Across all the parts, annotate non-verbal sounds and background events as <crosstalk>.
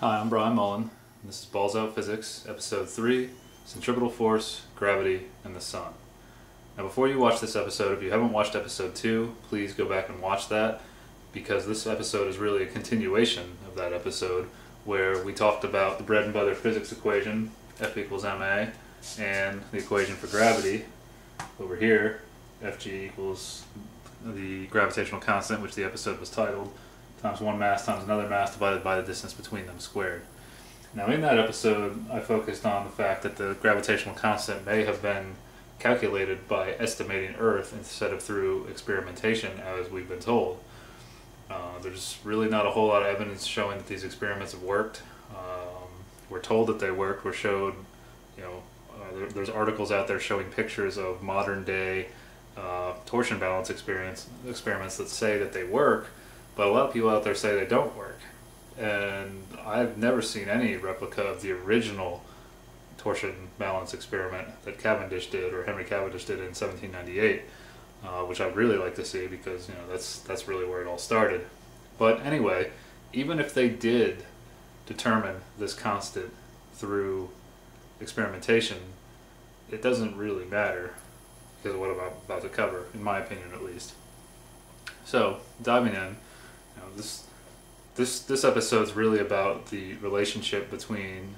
Hi, I'm Brian Mullin. This is Balls Out Physics, Episode 3 Centripetal Force, Gravity, and the Sun. Now, before you watch this episode, if you haven't watched Episode 2, please go back and watch that because this episode is really a continuation of that episode where we talked about the bread and butter physics equation, F equals ma, and the equation for gravity over here, Fg equals the gravitational constant, which the episode was titled, times one mass times another mass divided by the distance between them squared. Now in that episode, I focused on the fact that the gravitational constant may have been calculated by estimating Earth instead of through experimentation, as we've been told. Uh, there's really not a whole lot of evidence showing that these experiments have worked. Um, we're told that they worked. We're showed, you know, uh, there, there's articles out there showing pictures of modern day uh, torsion balance experience experiments that say that they work, but a lot of people out there say they don't work. And I've never seen any replica of the original torsion balance experiment that Cavendish did or Henry Cavendish did in 1798, uh, which I'd really like to see because you know that's that's really where it all started. But anyway, even if they did determine this constant through experimentation, it doesn't really matter because of what I'm about to cover, in my opinion at least. So diving in, know, this this this episode is really about the relationship between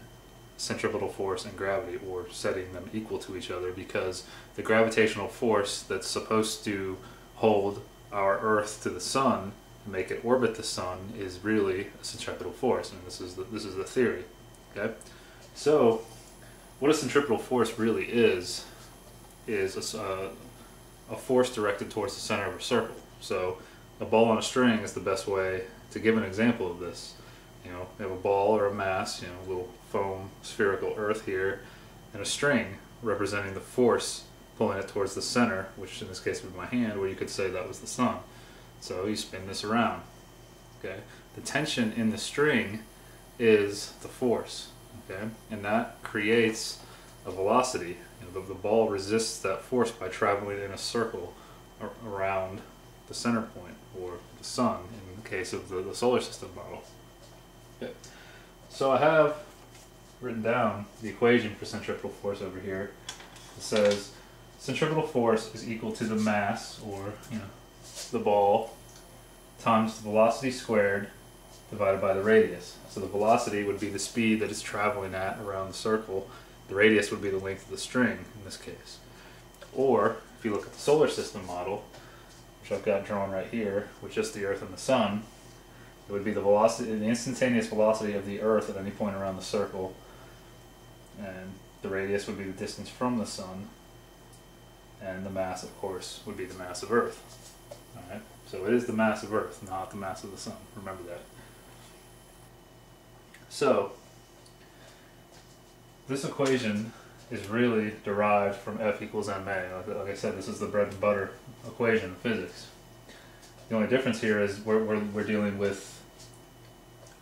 centripetal force and gravity, or setting them equal to each other, because the gravitational force that's supposed to hold our Earth to the Sun and make it orbit the Sun is really a centripetal force, and this is the, this is the theory. Okay, so what a centripetal force really is is a, uh, a force directed towards the center of a circle. So a ball on a string is the best way to give an example of this. You know, you have a ball or a mass, you know, a little foam spherical earth here, and a string representing the force pulling it towards the center, which in this case would be my hand, where you could say that was the sun. So you spin this around. Okay, the tension in the string is the force. Okay, and that creates a velocity. You know, the, the ball resists that force by traveling in a circle around the center point, or the sun, in the case of the, the solar system model. Okay. So I have written down the equation for centripetal force over here. It says centripetal force is equal to the mass, or you know, the ball, times the velocity squared divided by the radius. So the velocity would be the speed that it's traveling at around the circle, the radius would be the length of the string in this case. Or, if you look at the solar system model, which I've got drawn right here, with just the Earth and the Sun, it would be the velocity, the instantaneous velocity of the Earth at any point around the circle, and the radius would be the distance from the Sun, and the mass, of course, would be the mass of Earth. Alright, so it is the mass of Earth, not the mass of the Sun. Remember that. So, this equation is really derived from F equals ma. Like, I said, this is the bread and butter equation of physics. The only difference here is we're, we're, we're dealing with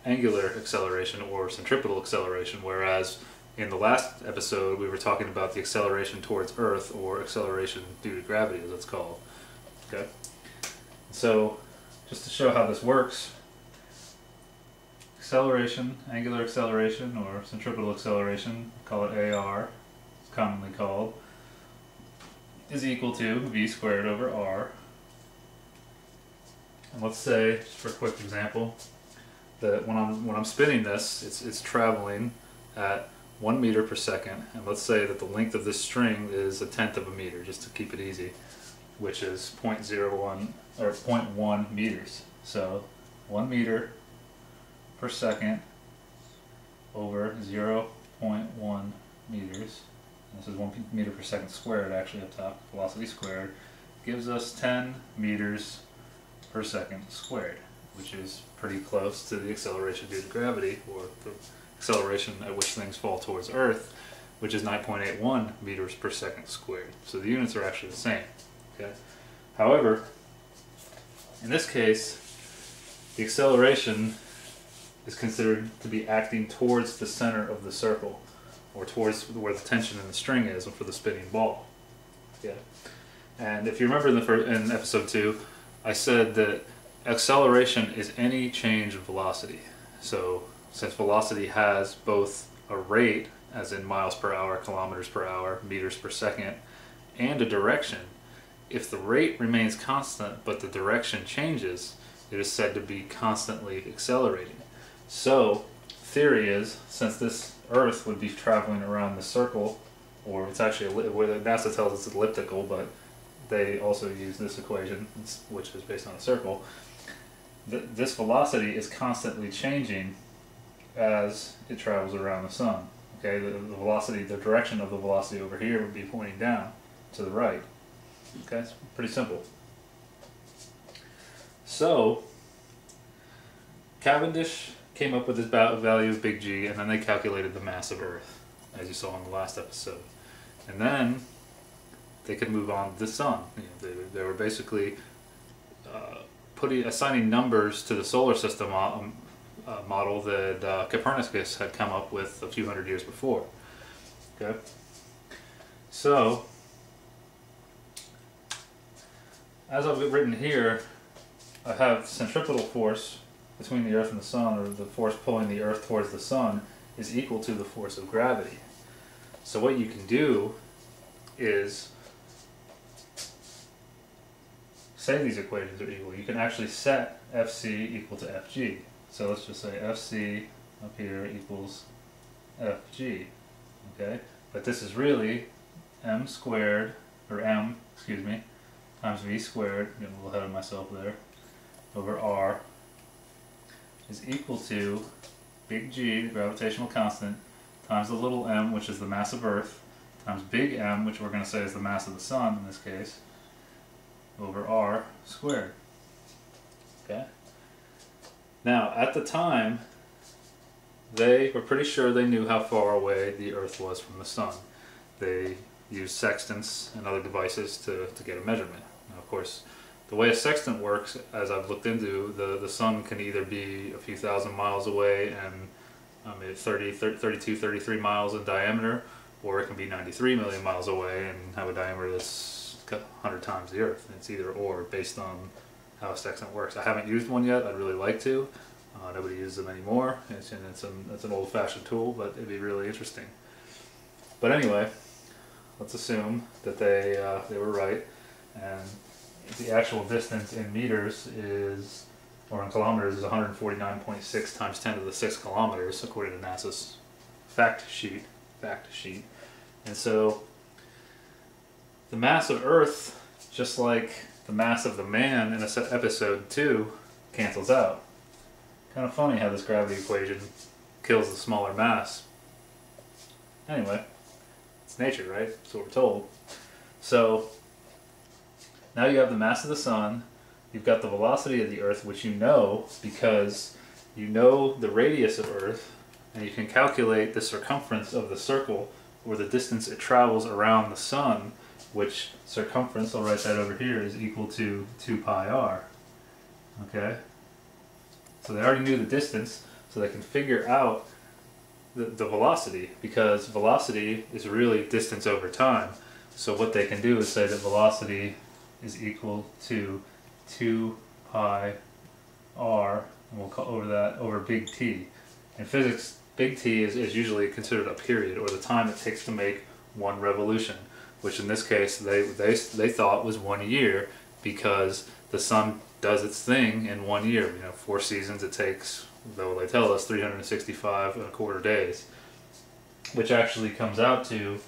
angular acceleration or centripetal acceleration, whereas in the last episode we were talking about the acceleration towards Earth or acceleration due to gravity, as it's called. Okay. So, just to show how this works, acceleration, angular acceleration, or centripetal acceleration, call it AR, commonly called, is equal to v squared over r. And let's say, just for a quick example, that when I'm when I'm spinning this, it's it's traveling at one meter per second, and let's say that the length of this string is a tenth of a meter, just to keep it easy, which is 0.01 or 0.1 meters. So one meter per second over 0.1 meters. This is 1 meter per second squared actually up top, velocity squared, gives us 10 meters per second squared, which is pretty close to the acceleration due to gravity, or the acceleration at which things fall towards Earth, which is 9.81 meters per second squared. So the units are actually the same. Okay. However, in this case, the acceleration is considered to be acting towards the center of the circle, or towards where the tension in the string is for the spinning ball. Yeah. And if you remember in the first, in episode two, I said that acceleration is any change of velocity. So since velocity has both a rate, as in miles per hour, kilometers per hour, meters per second, and a direction, if the rate remains constant but the direction changes, it is said to be constantly accelerating. So, theory is, since this Earth would be traveling around the circle, or it's actually, NASA tells us it's elliptical, but they also use this equation, which is based on a circle, th this velocity is constantly changing as it travels around the sun. Okay, the, the velocity, the direction of the velocity over here would be pointing down to the right. Okay, it's pretty simple. So, Cavendish came up with this value of big G, and then they calculated the mass of Earth, as you saw in the last episode. And then they could move on to the sun. You know, they, they were basically uh, putting assigning numbers to the solar system um, uh, model that uh, Copernicus had come up with a few hundred years before. Okay, so as I've written here, I have centripetal force between the Earth and the Sun, or the force pulling the Earth towards the Sun, is equal to the force of gravity. So what you can do is say these equations are equal. You can actually set Fc equal to Fg. So let's just say Fc up here equals Fg. Okay? But this is really m squared, or m, excuse me, times v squared, getting a little ahead of myself there, over r is equal to big G, the gravitational constant, times the little m, which is the mass of Earth, times big M, which we're going to say is the mass of the Sun in this case, over r squared. Okay? Now, at the time, they were pretty sure they knew how far away the Earth was from the Sun. They used sextants and other devices to, to get a measurement. Now, of course, the way a sextant works, as I've looked into, the, the sun can either be a few thousand miles away and I mean, 30, 30, 32, 33 miles in diameter, or it can be 93 million miles away and have a diameter that's 100 times the Earth. It's either or based on how a sextant works. I haven't used one yet. I'd really like to. Uh, nobody uses them anymore. It's, and it's an, it's an old-fashioned tool, but it'd be really interesting. But anyway, let's assume that they, uh, they were right. And the actual distance in meters is, or in kilometers, is 149.6 times 10 to the 6 kilometers, according to NASA's fact sheet. Fact sheet. And so, the mass of Earth, just like the mass of the man in episode 2, cancels out. Kind of funny how this gravity equation kills the smaller mass. Anyway, it's nature, right? That's what we're told. So, now you have the mass of the sun, you've got the velocity of the Earth, which you know because you know the radius of Earth, and you can calculate the circumference of the circle, or the distance it travels around the sun, which circumference, I'll write that over here, is equal to 2 pi r. Okay? So they already knew the distance, so they can figure out the, the velocity, because velocity is really distance over time. So what they can do is say that velocity is equal to 2 pi r, and we'll call over that over big T. In physics, big T is, is usually considered a period, or the time it takes to make one revolution, which in this case they, they, they thought was one year because the sun does its thing in one year. You know, four seasons it takes, though they tell us, 365 and a quarter days, which actually comes out to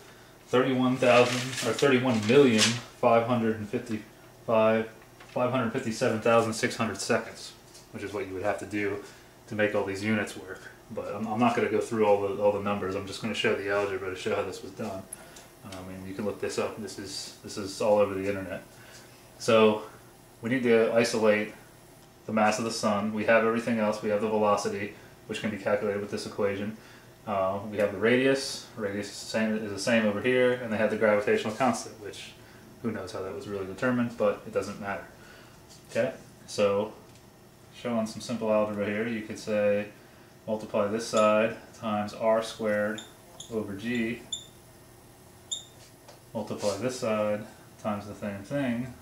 31,000 or 31 million 555 557,600 seconds, which is what you would have to do to make all these units work. But I'm, I'm not going to go through all the all the numbers. I'm just going to show the algebra to show how this was done. I mean, you can look this up. This is this is all over the internet. So we need to isolate the mass of the sun. We have everything else. We have the velocity, which can be calculated with this equation. Uh, we have the radius. Radius is the, same, is the same over here, and they have the gravitational constant, which who knows how that was really determined, but it doesn't matter. Okay, so showing some simple algebra here, you could say multiply this side times r squared over g, multiply this side times the same thing,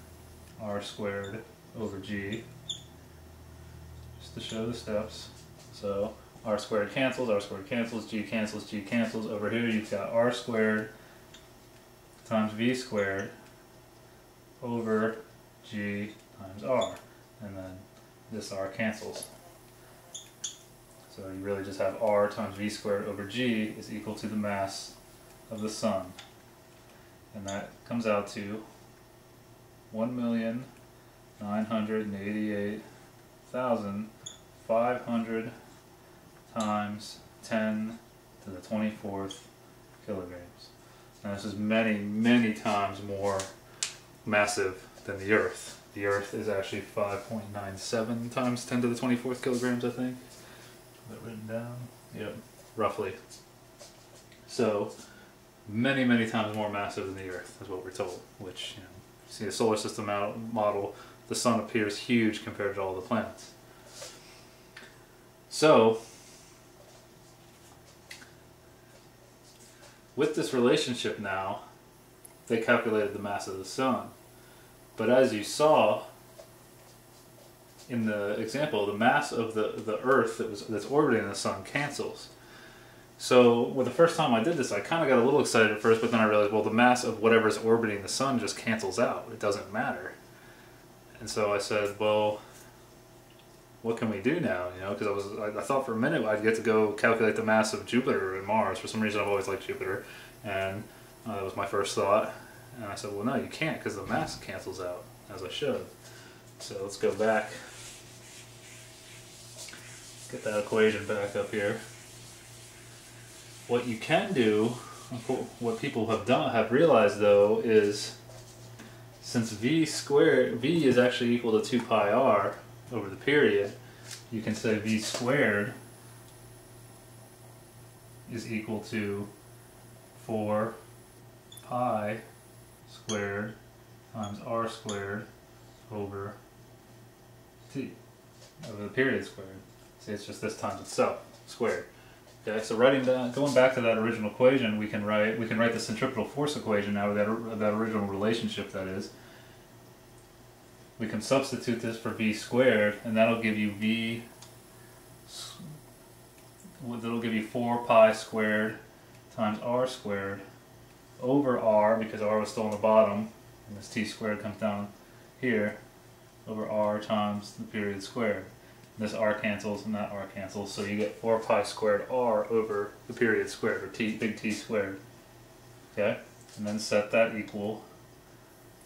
r squared over g, just to show the steps. So r squared cancels, r squared cancels, g cancels, g cancels. Over here you've got r squared times v squared over g times r. And then this r cancels. So you really just have r times v squared over g is equal to the mass of the sun. And that comes out to 1,988,500 times 10 to the 24th kilograms. Now this is many, many times more massive than the Earth. The Earth is actually 5.97 times 10 to the 24th kilograms, I think. Is that written down? Yep, roughly. So, many, many times more massive than the Earth, is what we're told. Which, you know, see the solar system out model, the sun appears huge compared to all the planets. So, with this relationship now, they calculated the mass of the sun. But as you saw in the example, the mass of the, the Earth that was that's orbiting the sun cancels. So, well, the first time I did this, I kind of got a little excited at first, but then I realized, well, the mass of whatever's orbiting the sun just cancels out. It doesn't matter. And so I said, well, what can we do now? You know, because I was, I, I, thought for a minute I'd get to go calculate the mass of Jupiter and Mars. For some reason, I've always liked Jupiter, and uh, that was my first thought. And I said, well, no, you can't because the mass cancels out, as I showed. So let's go back. Get that equation back up here. What you can do, what people have done, have realized though, is since v squared, v is actually equal to 2 pi r over the period, you can say v squared is equal to 4 pi squared times r squared over t, over the period squared. See, it's just this times itself, squared. Okay, so writing down, going back to that original equation, we can write we can write the centripetal force equation now that that original relationship that is. We can substitute this for v squared, and that'll give you v. That'll give you four pi squared times r squared over r, because r was still on the bottom, and this t squared comes down here, over r times the period squared. This r cancels and that r cancels, so you get 4 pi squared r over the period squared, or t, big T squared. Okay? And then set that equal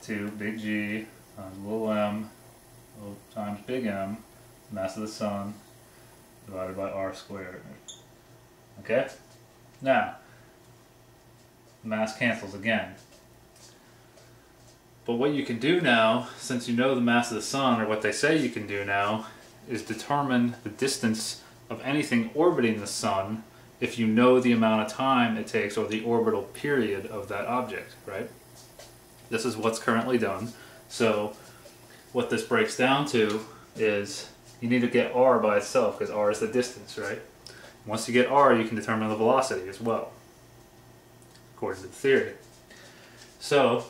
to big G times little m times big M, mass of the sun, divided by r squared. Okay? Now, mass cancels again. But what you can do now, since you know the mass of the sun, or what they say you can do now, is determine the distance of anything orbiting the sun if you know the amount of time it takes or the orbital period of that object, right? This is what's currently done. So what this breaks down to is you need to get r by itself because r is the distance, right? Once you get r, you can determine the velocity as well according to the theory. So,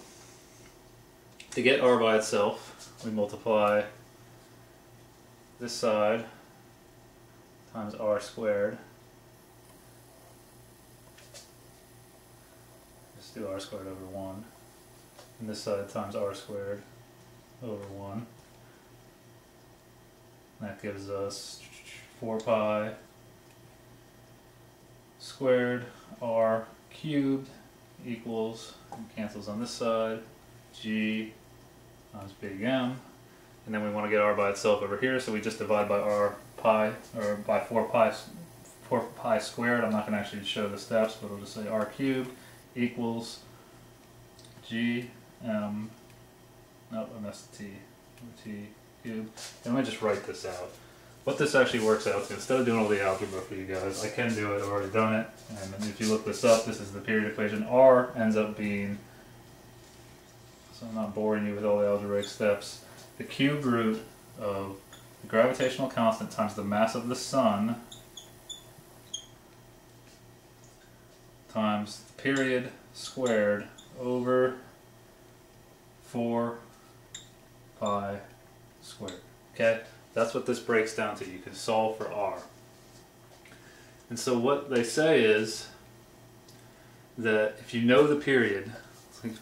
to get r by itself, we multiply this side times r squared. Let's do r squared over 1. And this side times r squared over 1. That gives us 4 pi squared r cubed equals, cancels on this side, g times big M. And then we want to get r by itself over here, so we just divide by r pi, or by 4 pi, 4 pi squared. I'm not going to actually show the steps, but we'll just say r cubed equals g m, nope, I missed t, t. Cubed. Let me just write this out. What this actually works out to, instead of doing all the algebra for you guys, I can do it, I've already done it, um, and if you look this up, this is the period equation. R ends up being, so I'm not boring you with all the algebraic steps, the cube root of the gravitational constant times the mass of the sun times the period squared over 4 pi squared. Okay? That's what this breaks down to. You can solve for r. And so what they say is that if you know the period,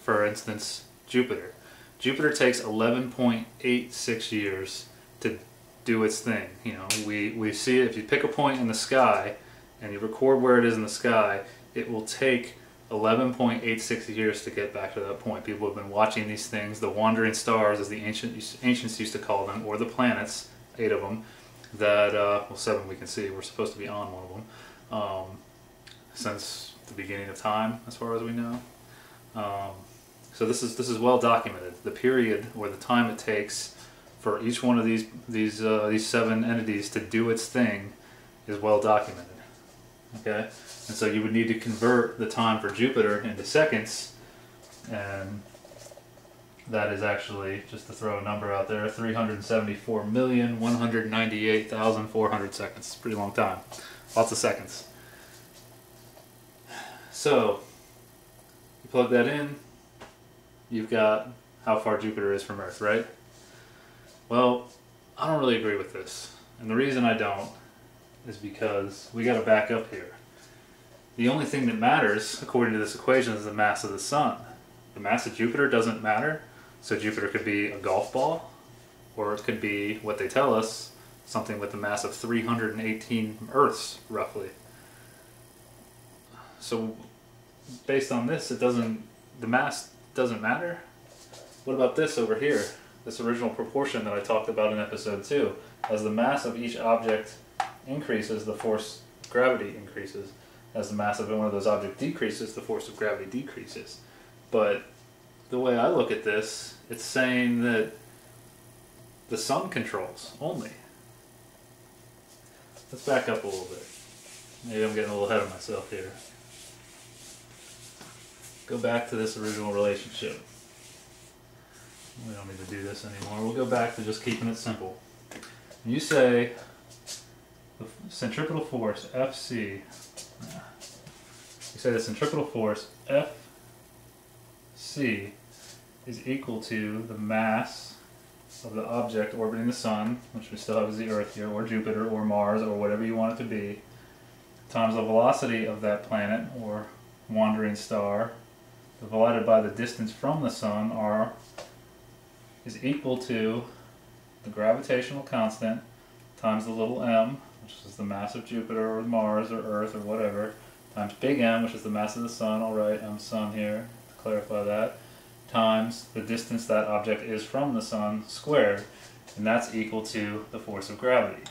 for instance, Jupiter, Jupiter takes 11.86 years to do its thing. You know, we, we see it, if you pick a point in the sky and you record where it is in the sky, it will take 11.86 years to get back to that point. People have been watching these things, the wandering stars, as the ancient ancients used to call them, or the planets, eight of them, that, uh, well, seven we can see, we're supposed to be on one of them, um, since the beginning of time, as far as we know. Um, so this is this is well documented. The period or the time it takes for each one of these these uh, these seven entities to do its thing is well documented. Okay, and so you would need to convert the time for Jupiter into seconds, and that is actually just to throw a number out there: three hundred seventy-four million one hundred ninety-eight thousand four hundred seconds. Pretty long time, lots of seconds. So you plug that in, you've got how far Jupiter is from Earth, right? Well, I don't really agree with this. And the reason I don't is because we got to back up here. The only thing that matters, according to this equation, is the mass of the sun. The mass of Jupiter doesn't matter, so Jupiter could be a golf ball, or it could be what they tell us, something with the mass of 318 Earths, roughly. So, based on this, it doesn't, the mass doesn't matter. What about this over here? This original proportion that I talked about in episode 2. As the mass of each object increases, the force gravity increases. As the mass of one of those objects decreases, the force of gravity decreases. But the way I look at this, it's saying that the sun controls only. Let's back up a little bit. Maybe I'm getting a little ahead of myself here. Go back to this original relationship. We don't need to do this anymore. We'll go back to just keeping it simple. You say the centripetal force Fc. You say the centripetal force Fc is equal to the mass of the object orbiting the sun, which we still have as the Earth here, or Jupiter, or Mars, or whatever you want it to be, times the velocity of that planet or wandering star, divided by the distance from the sun, r, is equal to the gravitational constant times the little m, which is the mass of Jupiter or Mars or Earth or whatever, times big M, which is the mass of the sun, I'll write M sun here to clarify that, times the distance that object is from the sun squared, and that's equal to the force of gravity.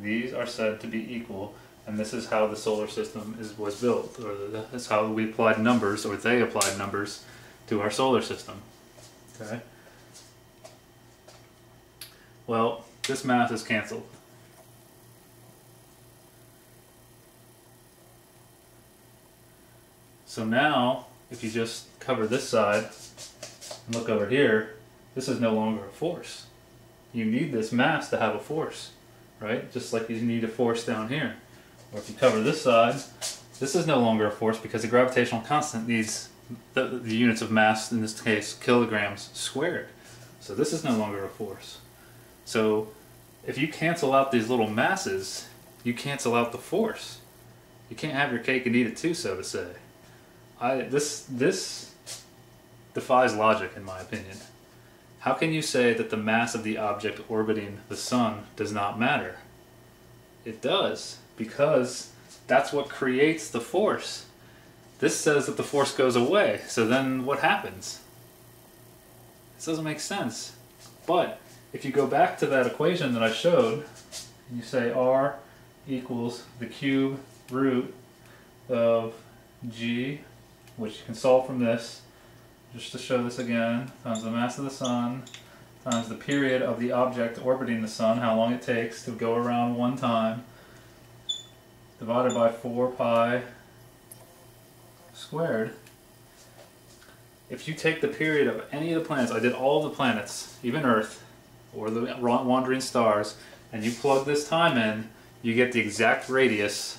These are said to be equal, and this is how the solar system is was built, or that's how we applied numbers, or they applied numbers to our solar system. Okay. Well, this math is canceled. So now, if you just cover this side and look over here, this is no longer a force. You need this mass to have a force, right? Just like you need a force down here. Or if you cover this side, this is no longer a force because the gravitational constant needs the, the units of mass, in this case kilograms squared. So this is no longer a force. So if you cancel out these little masses, you cancel out the force. You can't have your cake and eat it too, so to say. I this this defies logic in my opinion. How can you say that the mass of the object orbiting the sun does not matter? It does, because that's what creates the force. This says that the force goes away, so then what happens? This doesn't make sense. But if you go back to that equation that I showed, you say r equals the cube root of g, which you can solve from this, just to show this again, times the mass of the sun, times the period of the object orbiting the sun, how long it takes to go around one time, divided by 4 pi squared. If you take the period of any of the planets, I did all the planets, even Earth, or the wandering stars, and you plug this time in, you get the exact radius,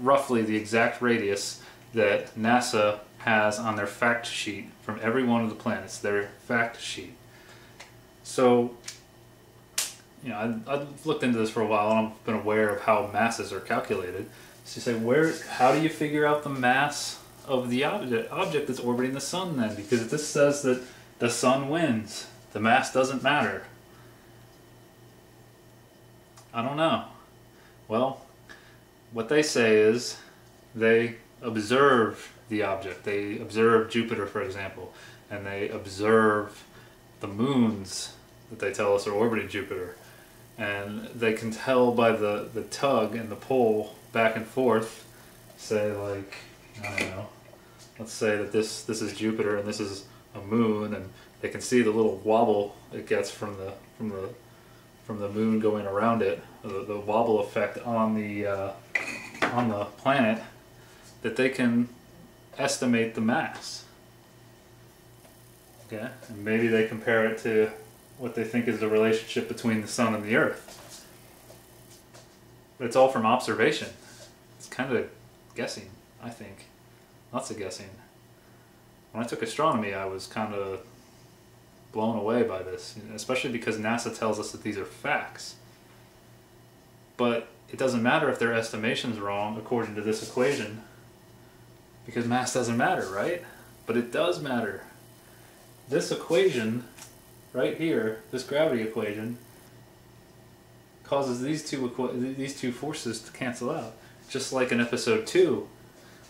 roughly the exact radius that NASA has on their fact sheet from every one of the planets, their fact sheet. So, you know, I, have looked into this for a while and I've been aware of how masses are calculated. So you say, where? How do you figure out the mass of the object object that's orbiting the sun then? Because this says that the sun wins. The mass doesn't matter. I don't know. Well, what they say is they observe the object. They observe Jupiter, for example, and they observe the moons that they tell us are orbiting Jupiter. And they can tell by the, the tug and the pull back and forth, say like, I don't know, let's say that this, this is Jupiter and this is a moon, and they can see the little wobble it gets from the, from the, from the moon going around it, the, the wobble effect on the, uh, on the planet, that they can estimate the mass. Okay, and maybe they compare it to what they think is the relationship between the sun and the earth. But it's all from observation. It's kind of guessing, I think. Lots of guessing. When I took astronomy, I was kind of blown away by this, especially because NASA tells us that these are facts. But it doesn't matter if their estimation's wrong according to this equation, because mass doesn't matter, right? But it does matter. This equation right here, this gravity equation, causes these two these two forces to cancel out. Just like in episode two,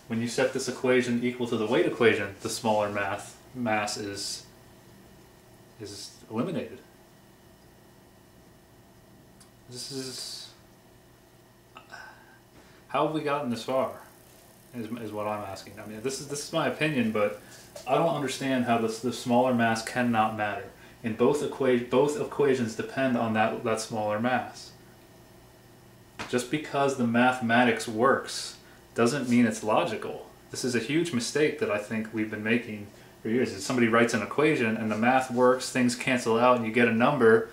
when you set this equation equal to the weight equation, the smaller mass mass is is eliminated. This is how have we gotten this far? Is, is what I'm asking. I mean, this is this is my opinion, but I don't understand how this the smaller mass cannot matter. In both equa- both equations depend on that that smaller mass. Just because the mathematics works doesn't mean it's logical. This is a huge mistake that I think we've been making for years. Is somebody writes an equation and the math works, things cancel out, and you get a number,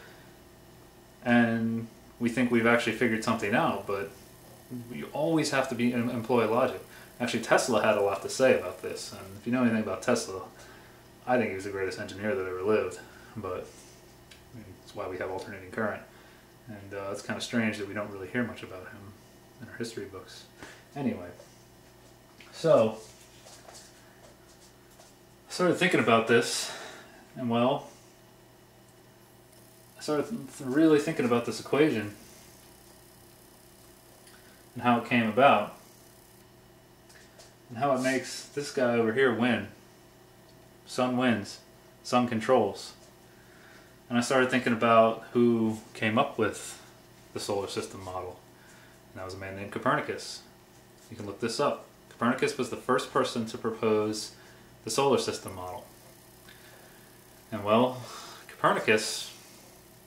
and we think we've actually figured something out, but you always have to be employ logic. Actually, Tesla had a lot to say about this, and if you know anything about Tesla, I think he was the greatest engineer that ever lived. But I mean, that's why we have alternating current, and uh, it's kind of strange that we don't really hear much about him in our history books. Anyway, so I started thinking about this, and well, I started really thinking about this equation and how it came about and how it makes this guy over here win. Sun wins. Sun controls. And I started thinking about who came up with the solar system model. And that was a man named Copernicus. You can look this up. Copernicus was the first person to propose the solar system model. And well, Copernicus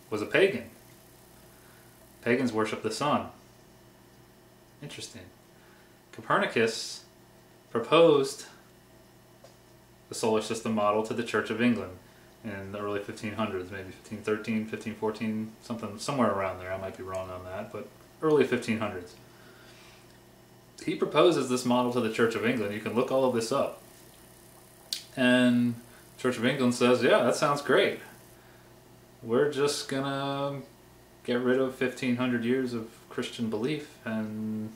was a pagan. Pagans worship the sun. Interesting. Copernicus proposed the solar system model to the Church of England in the early 1500s, maybe 1513, 1514, something somewhere around there. I might be wrong on that, but early 1500s. He proposes this model to the Church of England. You can look all of this up. And Church of England says, "Yeah, that sounds great. We're just going to get rid of 1500 years of Christian belief and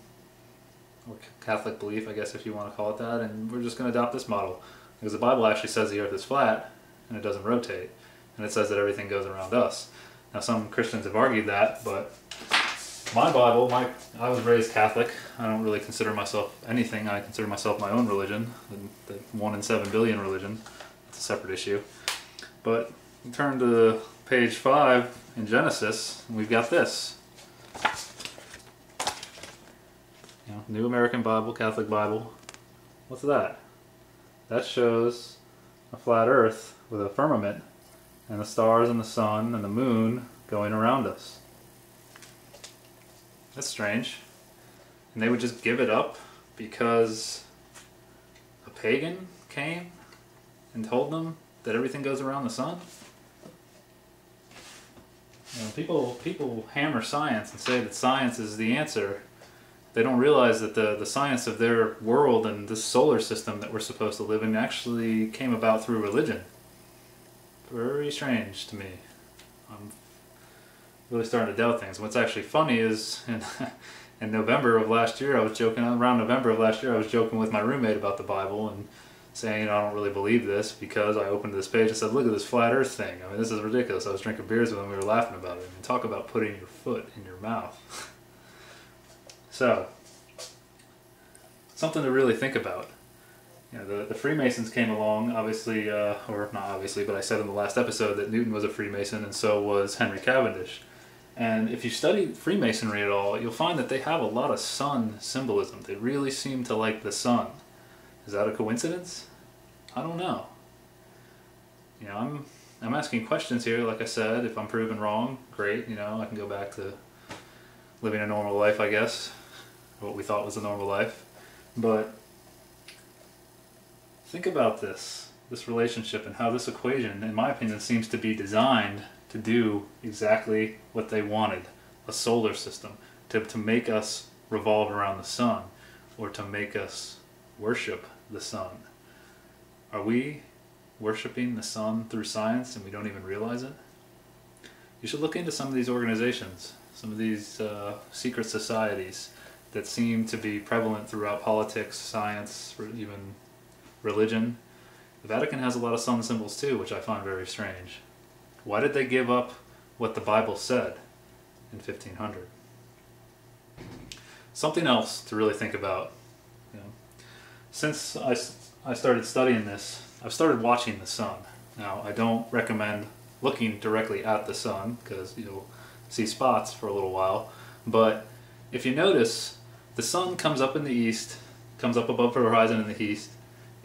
or Catholic belief, I guess if you want to call it that, and we're just going to adopt this model because the Bible actually says the Earth is flat and it doesn't rotate, and it says that everything goes around us. Now, some Christians have argued that, but my Bible, my I was raised Catholic. I don't really consider myself anything. I consider myself my own religion, the, the one in seven billion religion. It's a separate issue. But turn to page five in Genesis, and we've got this. Know, New American Bible, Catholic Bible. What's that? That shows a flat Earth with a firmament and the stars and the sun and the moon going around us. That's strange. And they would just give it up because a pagan came and told them that everything goes around the sun? You know, people people hammer science and say that science is the answer they don't realize that the, the science of their world and this solar system that we're supposed to live in actually came about through religion. Very strange to me. I'm really starting to doubt things. What's actually funny is in, <laughs> in November of last year, I was joking around November of last year, I was joking with my roommate about the Bible and saying, you know, I don't really believe this because I opened this page and said, look at this flat earth thing. I mean, this is ridiculous. I was drinking beers with him, we were laughing about it. I mean, talk about putting your foot in your mouth. <laughs> so, something to really think about. You know, the, the Freemasons came along, obviously, uh, or not obviously, but I said in the last episode that Newton was a Freemason and so was Henry Cavendish. And if you study Freemasonry at all, you'll find that they have a lot of sun symbolism. They really seem to like the sun. Is that a coincidence? I don't know. You know, I'm I'm asking questions here. Like I said, if I'm proven wrong, great. You know, I can go back to living a normal life, I guess, what we thought was a normal life. But think about this, this relationship, and how this equation, in my opinion, seems to be designed to do exactly what they wanted a solar system, to, to make us revolve around the sun, or to make us worship the sun. Are we worshiping the sun through science and we don't even realize it? You should look into some of these organizations, some of these uh, secret societies that seem to be prevalent throughout politics, science, even religion. The Vatican has a lot of sun symbols too, which I find very strange. Why did they give up what the Bible said in 1500? Something else to really think about. You know, since I, I started studying this, I've started watching the sun. Now, I don't recommend looking directly at the sun because you'll see spots for a little while. But if you notice, the sun comes up in the east, comes up above the horizon in the east,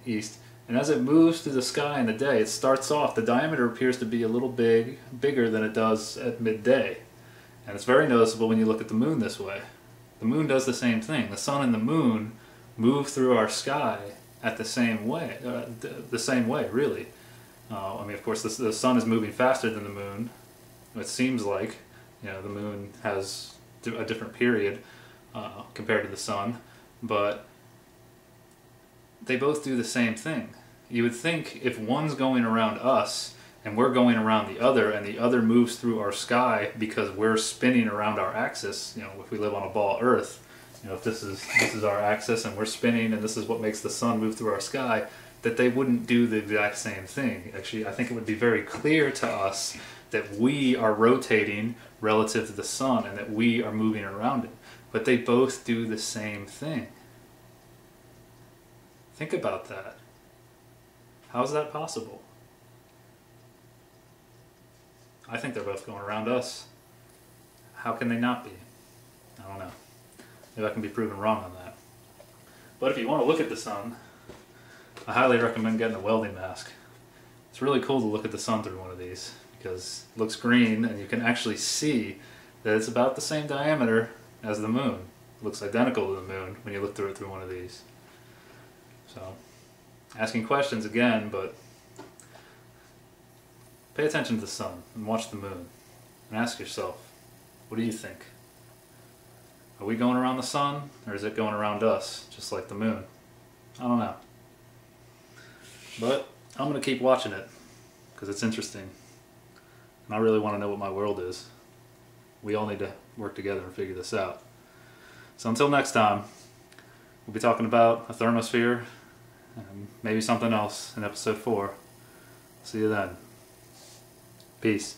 east, and as it moves through the sky in the day, it starts off, the diameter appears to be a little big, bigger than it does at midday. And it's very noticeable when you look at the moon this way. The moon does the same thing. The sun and the moon move through our sky at the same way, uh, the same way, really. Uh, I mean, of course, the, the sun is moving faster than the moon. It seems like, you know, the moon has a different period uh, compared to the sun, but they both do the same thing. You would think if one's going around us and we're going around the other and the other moves through our sky because we're spinning around our axis, you know, if we live on a ball earth, you know, if this is this is our axis and we're spinning and this is what makes the sun move through our sky, that they wouldn't do the exact same thing. Actually, I think it would be very clear to us that we are rotating relative to the sun and that we are moving around it. But they both do the same thing. Think about that. How is that possible? I think they're both going around us. How can they not be? I don't know. Maybe I can be proven wrong on that. But if you want to look at the sun, I highly recommend getting a welding mask. It's really cool to look at the sun through one of these because it looks green and you can actually see that it's about the same diameter as the moon. It looks identical to the moon when you look through it through one of these. So, asking questions again, but pay attention to the sun and watch the moon and ask yourself, what do you think? Are we going around the sun or is it going around us, just like the moon? I don't know. But I'm going to keep watching it because it's interesting. And I really want to know what my world is. We all need to work together and figure this out. So until next time, we'll be talking about a thermosphere and maybe something else in episode 4. See you then. Peace.